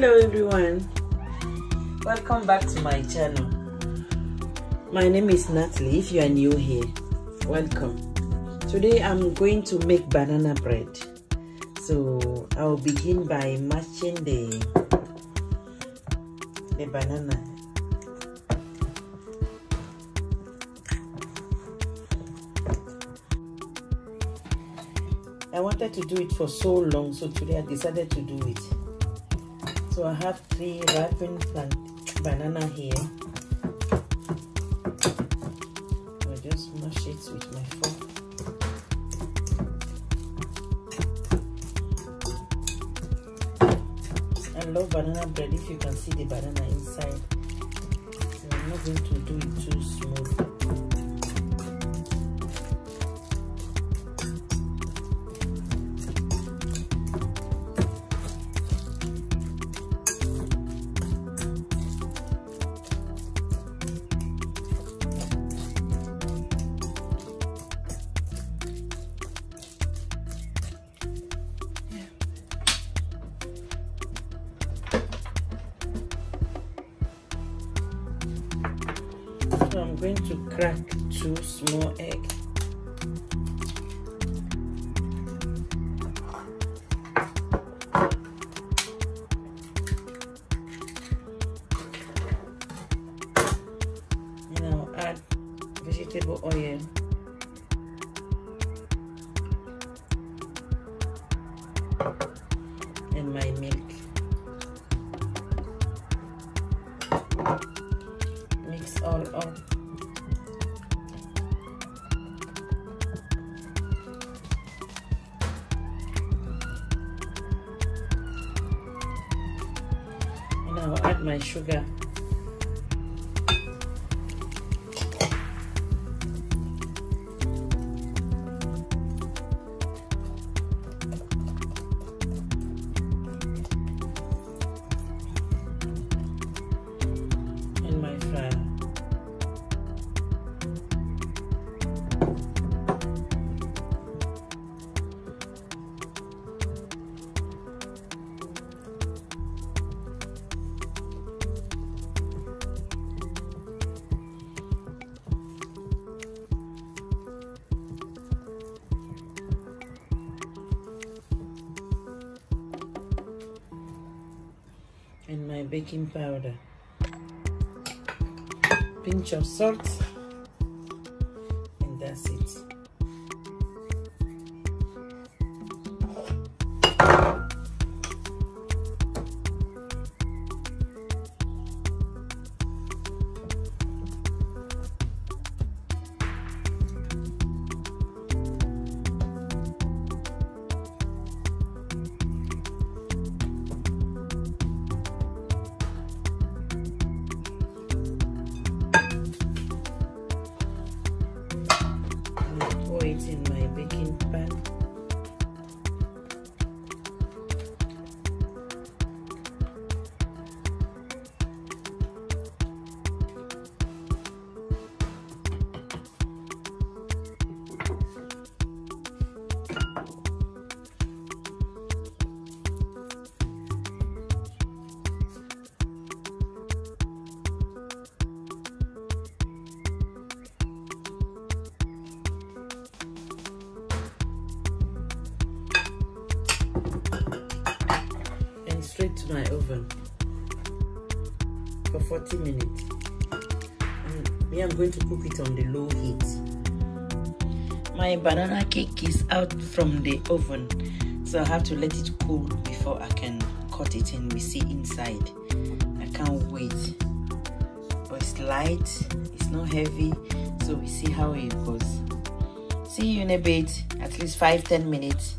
hello everyone. Welcome back to my channel. My name is Nathalie if you are new here. Welcome. Today I'm going to make banana bread. So I'll begin by matching the the banana. I wanted to do it for so long so today I decided to do it so I have three ripened banana here. I just mash it with my fork. I love banana bread if you can see the banana inside. So I'm not going to do it too smooth So I'm going to crack two small eggs. And add vegetable oil. And my milk. Add my sugar. And my baking powder. Pinch of salt and that's it my oven for 40 minutes. And me, I'm going to cook it on the low heat. My banana cake is out from the oven, so I have to let it cool before I can cut it and we see inside. I can't wait. But it's light, it's not heavy, so we see how it goes. See you in a bit, at least 5-10 minutes